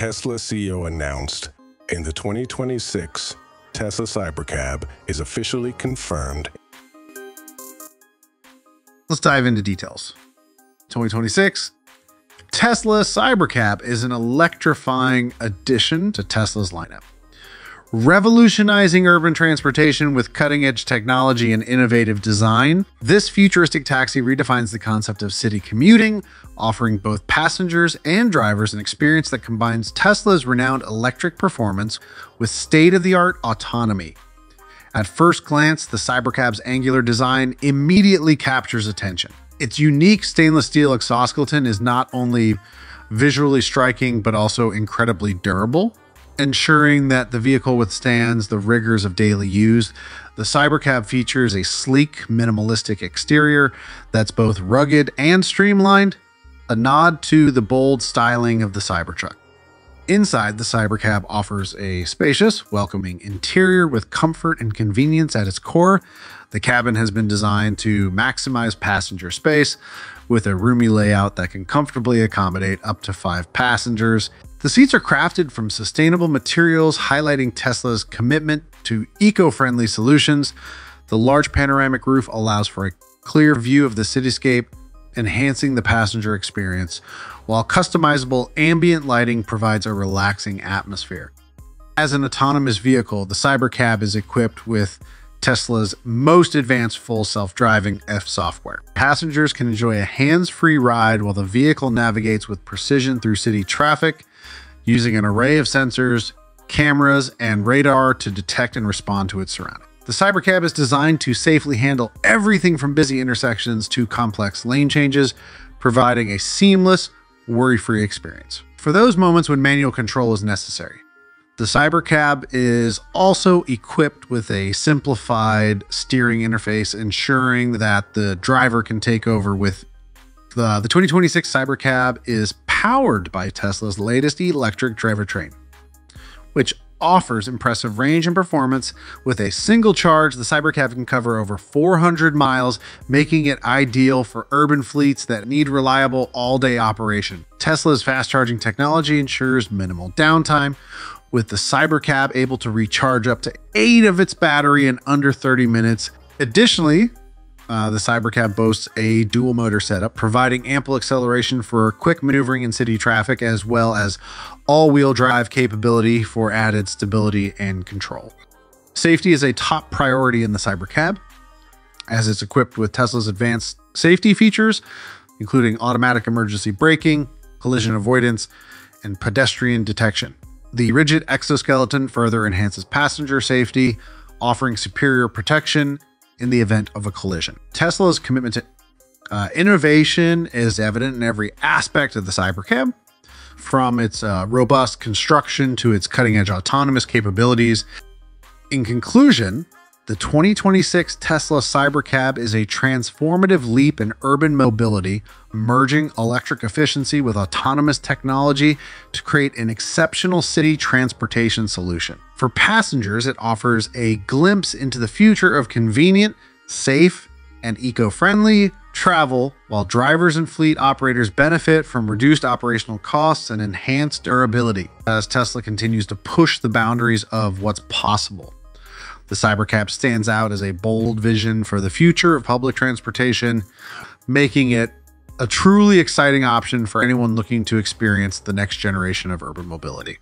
Tesla CEO announced in the 2026 Tesla Cybercab is officially confirmed. Let's dive into details. 2026 Tesla Cybercab is an electrifying addition to Tesla's lineup revolutionizing urban transportation with cutting edge technology and innovative design. This futuristic taxi redefines the concept of city commuting, offering both passengers and drivers an experience that combines Tesla's renowned electric performance with state of the art autonomy. At first glance, the Cybercab's angular design immediately captures attention. Its unique stainless steel exoskeleton is not only visually striking, but also incredibly durable ensuring that the vehicle withstands the rigors of daily use. The Cybercab features a sleek, minimalistic exterior that's both rugged and streamlined, a nod to the bold styling of the Cybertruck. Inside, the Cybercab offers a spacious, welcoming interior with comfort and convenience at its core. The cabin has been designed to maximize passenger space with a roomy layout that can comfortably accommodate up to five passengers. The seats are crafted from sustainable materials, highlighting Tesla's commitment to eco friendly solutions. The large panoramic roof allows for a clear view of the cityscape, enhancing the passenger experience, while customizable ambient lighting provides a relaxing atmosphere. As an autonomous vehicle, the Cybercab is equipped with Tesla's most advanced full self driving F software. Passengers can enjoy a hands free ride while the vehicle navigates with precision through city traffic using an array of sensors, cameras, and radar to detect and respond to its surroundings. The Cybercab is designed to safely handle everything from busy intersections to complex lane changes, providing a seamless, worry free experience. For those moments when manual control is necessary, the Cybercab is also equipped with a simplified steering interface, ensuring that the driver can take over with the, the 2026 Cybercab is powered by Tesla's latest electric drivetrain, which offers impressive range and performance. With a single charge, the Cybercab can cover over 400 miles, making it ideal for urban fleets that need reliable all-day operation. Tesla's fast charging technology ensures minimal downtime, with the Cybercab able to recharge up to 8 of its battery in under 30 minutes. Additionally, uh, the Cybercab boasts a dual motor setup, providing ample acceleration for quick maneuvering in city traffic, as well as all wheel drive capability for added stability and control. Safety is a top priority in the Cybercab, as it's equipped with Tesla's advanced safety features, including automatic emergency braking, collision avoidance, and pedestrian detection. The rigid exoskeleton further enhances passenger safety, offering superior protection in the event of a collision. Tesla's commitment to uh, innovation is evident in every aspect of the Cybercab, from its uh, robust construction to its cutting edge autonomous capabilities. In conclusion, the 2026 Tesla Cybercab is a transformative leap in urban mobility, merging electric efficiency with autonomous technology to create an exceptional city transportation solution. For passengers, it offers a glimpse into the future of convenient, safe, and eco friendly travel, while drivers and fleet operators benefit from reduced operational costs and enhanced durability as Tesla continues to push the boundaries of what's possible. The Cybercab stands out as a bold vision for the future of public transportation, making it a truly exciting option for anyone looking to experience the next generation of urban mobility.